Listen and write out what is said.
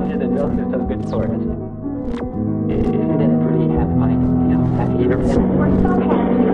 challenging and justice of good sort. Isn't it pretty happy? You know, happy?